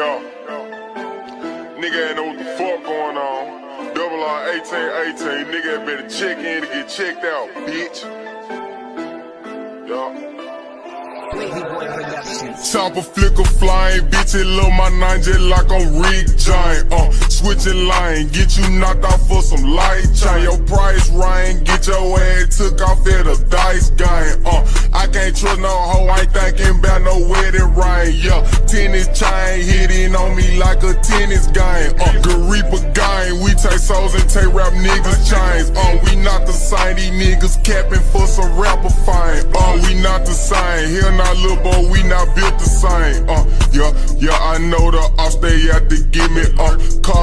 Yo. Nigga ain't know what the fuck going on. Double R 1818. Nigga better check in to get checked out, bitch. Yo. Chopper flicker flying, bitch, it love my nine jet like I'm Rick James. Uh, switching line, get you knocked out for some light chain. Your price Ryan, get your ass took off at a dice game. Uh, I can't trust no hoe, I ain't thinking about no wedding ring. Yeah, tennis chain hitting on me like a tennis game. Uh, Garipa game, we take souls and take rap niggas chains. Uh, we not the same, these niggas capping for some rapper fine. Uh, we not the same, here not little boy, we not built the same. Uh, yeah, yeah, I know the off stay out to give me uh,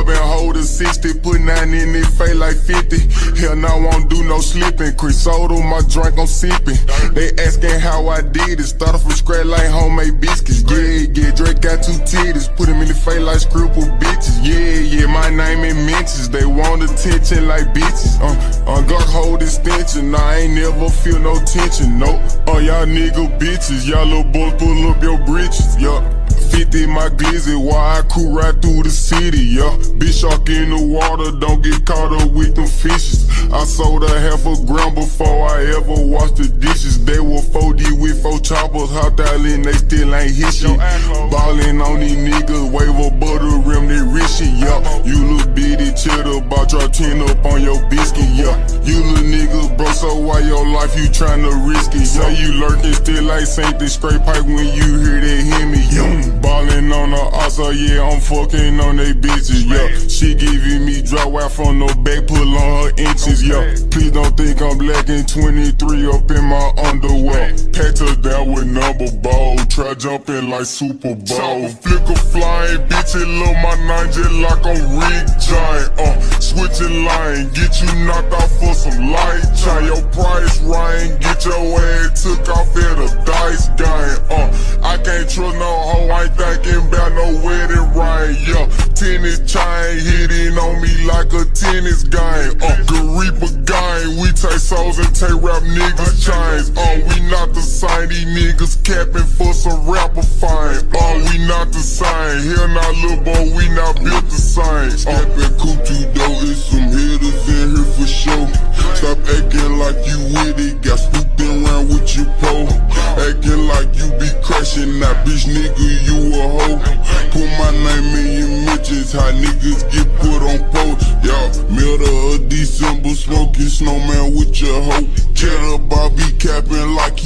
carbon holding 60, put nine in it, face like 50. Hell, now I won't do no slipping. Chris Soda, my drink, I'm sipping. They asking how I did it, started from scratch like homemade biscuits. Yeah, yeah, Drake got two titties, put him in the face like scruple bitches. Yeah, yeah, my name in mentions, they want attention like bitches. Uh, uh, Glock hold extension, I ain't never feel no tension, nope. Uh, y'all nigga bitches, y'all little boys pull up your britches, yup. 50 my glizzy, why I cool right through the city, yeah. Bitch shark in the water, don't get caught up with them fishes. I sold a half a gram before I ever washed the dishes. They were 4D with four choppers, hopped out in, they still ain't hit shit. Ballin' on these niggas, wave a butter rim, they rich shit, yeah. You look bitty cheddar, bout drop 10 up on your biscuit, yeah. You little niggas, bro, so why your life you tryna risk it? Yeah, you lurking still ain't Saint the straight pipe when you hear that the asa, yeah, I'm fucking on they bitches, yeah. She giving me drop out from the back, pull on her inches, yeah. Please don't think I'm lacking 23 up in my underwear. Pat her down with number ball, try jumping like Super Bowl. Flicker flying, bitch, it love my nine jet like I'm Rick James, uh. Switching line, get you knocked out for some light chain. Your price Ryan, get your ass took off at a dice game, uh. I can't trust no hoe, I ain't thinking about Tennis chain hitting on me like a tennis game, uh. Garipa game, we take souls and take rap niggas chains, uh. We not the same, these niggas capping for some rapper fame, uh. We not the same, here not little boy, we not built the same, uh. Cool too though, it's some hitters in here for sure. Stop acting like you with it, got spooked around with your pole. Acting like you be crashing, that bitch nigga, you a hoe. Put my name in your mentions, how niggas get put on post. Y'all, middle of December, smoking snowman with your hoe. Cheddar Bobby capping like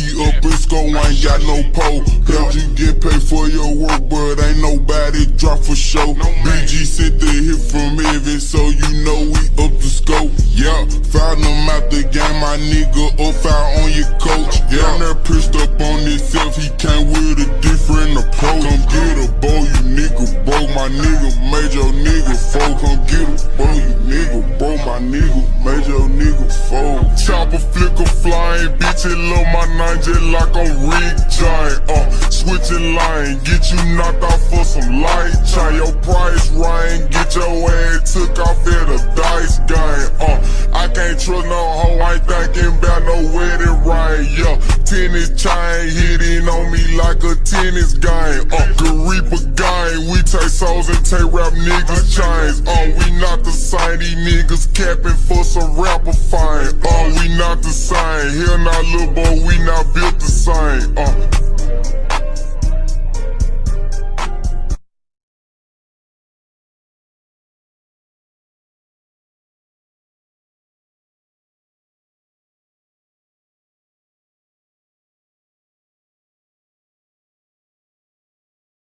in ain't got no pole. Heard you get paid for your work, but ain't nobody drop for show. BG sent the hit from heaven, so you know we up the scope. Yeah, found him out the game, my nigga up out on your coach. Yeah, there pissed up on himself, he came with a different approach. Come get a bow, you nigga broke, my nigga made your nigga fold. Come get a bow, you nigga broke, my nigga made your nigga fold. Chopper flicker flying, bitch, it love my nine jet like I'm Rick James. Uh, switching line, get you knocked out for some light chain. Your price Ryan, get your ass took off at a dice I can't trust no hoe, I ain't thinking about no wedding ring. Yeah, tennis chain hitting on me like a tennis game. Uh, Garipa game, we take souls and take rap niggas chains. Uh, we not the same, these niggas capping for some rapper fine. Uh, we not the same, here not little boy, we not built the same. Uh.